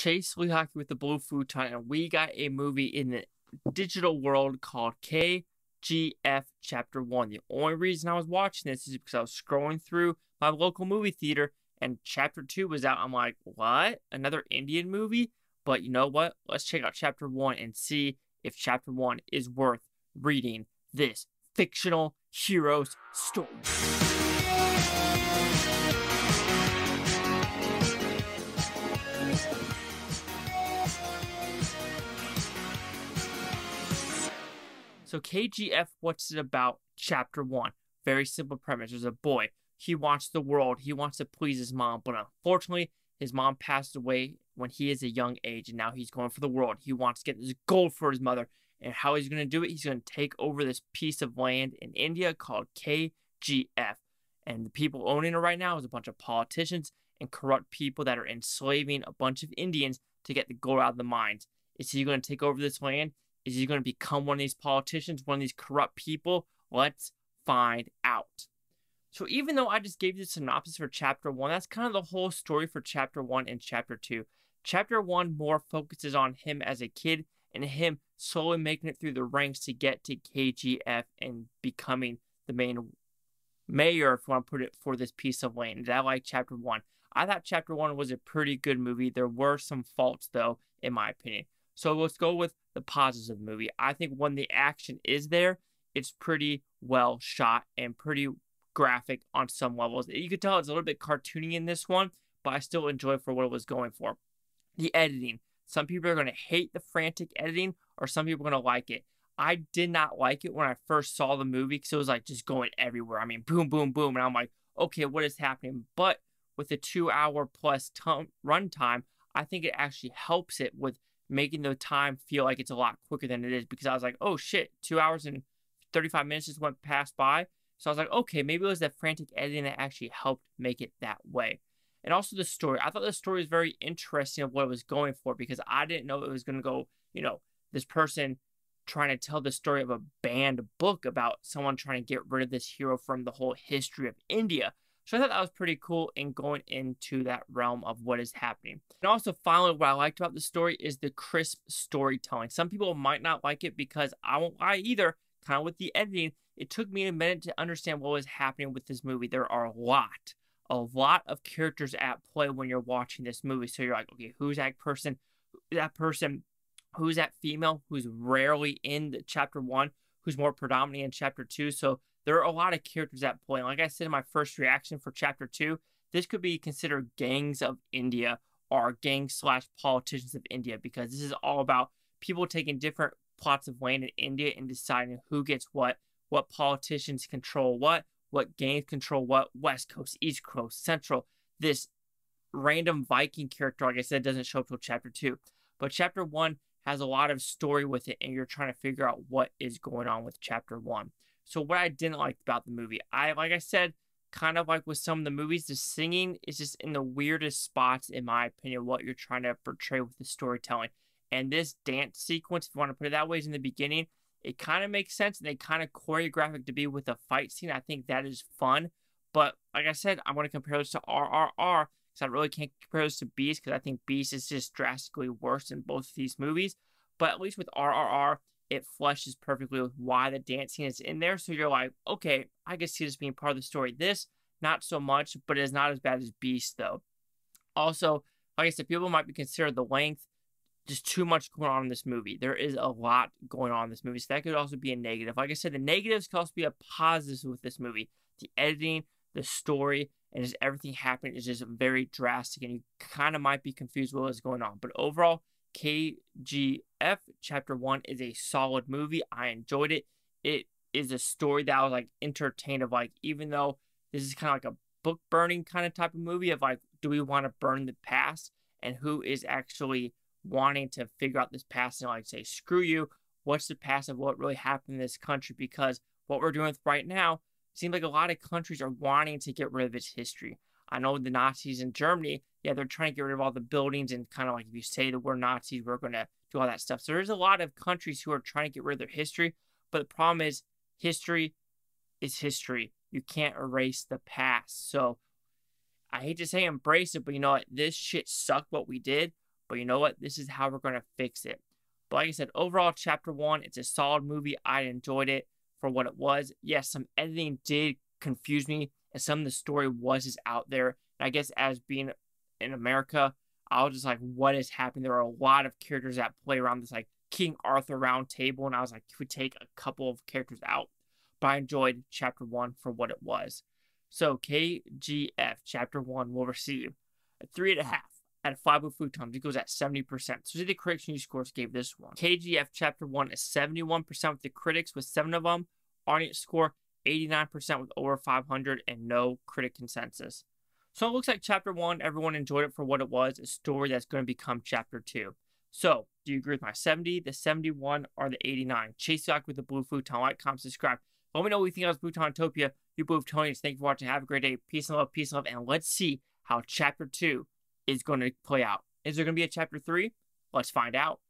Chase Lehocky with the Blue Futon, and we got a movie in the digital world called KGF Chapter 1. The only reason I was watching this is because I was scrolling through my local movie theater and Chapter 2 was out. I'm like, what? Another Indian movie? But you know what? Let's check out Chapter 1 and see if Chapter 1 is worth reading this fictional hero's story. So KGF, what's it about? Chapter 1. Very simple premise. There's a boy. He wants the world. He wants to please his mom. But unfortunately, his mom passed away when he is a young age. And now he's going for the world. He wants to get this gold for his mother. And how he's going to do it, he's going to take over this piece of land in India called KGF. And the people owning it right now is a bunch of politicians and corrupt people that are enslaving a bunch of Indians to get the gold out of the mines. Is he going to take over this land? Is he going to become one of these politicians, one of these corrupt people? Let's find out. So, even though I just gave you the synopsis for chapter one, that's kind of the whole story for chapter one and chapter two. Chapter one more focuses on him as a kid and him slowly making it through the ranks to get to KGF and becoming the main mayor, if you want to put it, for this piece of land. I like chapter one? I thought chapter one was a pretty good movie. There were some faults, though, in my opinion. So let's go with the positives of the movie. I think when the action is there, it's pretty well shot and pretty graphic on some levels. You could tell it's a little bit cartoony in this one, but I still enjoy for what it was going for. The editing. Some people are going to hate the frantic editing, or some people are going to like it. I did not like it when I first saw the movie because it was like just going everywhere. I mean, boom, boom, boom. And I'm like, okay, what is happening? But with the two hour plus t- runtime, I think it actually helps it with making the time feel like it's a lot quicker than it is because I was like, oh shit, two hours and 35 minutes just went past by. So I was like, okay, maybe it was that frantic editing that actually helped make it that way. And also the story. I thought the story was very interesting of what it was going for because I didn't know it was going to go, you know, this person trying to tell the story of a banned book about someone trying to get rid of this hero from the whole history of India. So I thought that was pretty cool in going into that realm of what is happening. And also, finally, what I liked about the story is the crisp storytelling. Some people might not like it because I won't lie either. Kind of with the editing, it took me a minute to understand what was happening with this movie. There are a lot, a lot of characters at play when you're watching this movie. So you're like, okay, who's that person? That person, who's that female who's rarely in the chapter one, who's more predominant in chapter two. So there are a lot of characters at play. Like I said in my first reaction for chapter two, this could be considered gangs of India or gangs slash politicians of India because this is all about people taking different plots of land in India and deciding who gets what, what politicians control what, what gangs control what, West Coast, East Coast, Central. This random Viking character, like I said, doesn't show up till chapter two. But chapter one has a lot of story with it, and you're trying to figure out what is going on with chapter one. So what I didn't like about the movie, I like I said, kind of like with some of the movies, the singing is just in the weirdest spots, in my opinion, what you're trying to portray with the storytelling. And this dance sequence, if you want to put it that way, is in the beginning. It kind of makes sense and they kind of choreographic to be with a fight scene. I think that is fun. But like I said, I'm going to compare this to RRR because I really can't compare this to Beast because I think Beast is just drastically worse in both of these movies. But at least with RRR, it flushes perfectly with why the dancing is in there. So you're like, okay, I can see this being part of the story. This, not so much, but it is not as bad as Beast, though. Also, like I said, people might be considered the length just too much going on in this movie. There is a lot going on in this movie. So that could also be a negative. Like I said, the negatives could also be a positive with this movie. The editing, the story, and just everything happening is just very drastic, and you kind of might be confused what is going on. But overall, KGF Chapter 1 is a solid movie. I enjoyed it. It is a story that I was like entertained of like, even though this is kind of like a book burning kind of type of movie of like, do we want to burn the past? And who is actually wanting to figure out this past and like say, screw you, what's the past of what really happened in this country? Because what we're doing right now seems like a lot of countries are wanting to get rid of its history. I know the Nazis in Germany, yeah, they're trying to get rid of all the buildings and kind of like if you say that we're Nazis, we're going to do all that stuff. So there's a lot of countries who are trying to get rid of their history, but the problem is history is history. You can't erase the past. So I hate to say embrace it, but you know what? This shit sucked what we did, But you know what? This is how we're going to fix it. But like I said, overall, chapter one, it's a solid movie. I enjoyed it for what it was. Yes, some editing did confuse me, and some of the story was just out there. And I guess as being in America, I was just like, what is happening? There are a lot of characters that play around this like King Arthur round table, and I was like, we take a couple of characters out. But I enjoyed chapter one for what it was. So KGF chapter one will receive a three and a half out of five with futons. It goes at 70%. So see the critics news scores gave this one. KGF chapter one is 71% with the critics with seven of them. Audience score 89% with over 500 and no critic consensus. So it looks like chapter one, everyone enjoyed it for what it was, a story that's going to become chapter two. So, do you agree with my 70, the 71, or the 89? Chase Lehocky with the blue futon. Like, comment, subscribe. Let me know what you think about of Butontopia. You Blue Tony's. Thank you for watching. Have a great day. Peace and love, peace and love. And let's see how chapter two is going to play out. Is there going to be a chapter three? Let's find out.